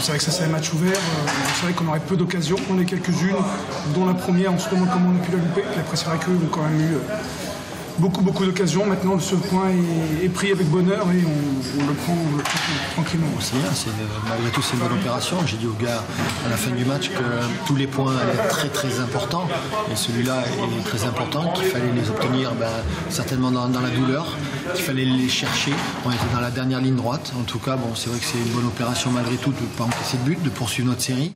c'est vrai que ça c'est un match ouvert. Euh, c'est vrai qu'on aurait peu d'occasions. On a quelques-unes, dont la première, on se demande comment on a pu la louper. Puis après, c'est vrai qu'eux quand même eu euh, beaucoup, beaucoup d'occasions. Maintenant, ce point est, est, pris avec bonheur et on, on, le, prend, tranquillement. C'est bien, malgré tout, c'est une bonne opération. J'ai dit aux gars à la fin du match que tous les points allaient être très, très importants. Et celui-là est très important, qu'il fallait les obtenir ben, certainement dans, dans, la douleur, qu'il fallait les chercher. On était dans la dernière ligne droite. En tout cas, bon, c'est vrai que c'est une bonne opération malgré tout de ne pas encaisser de but, de poursuivre notre série.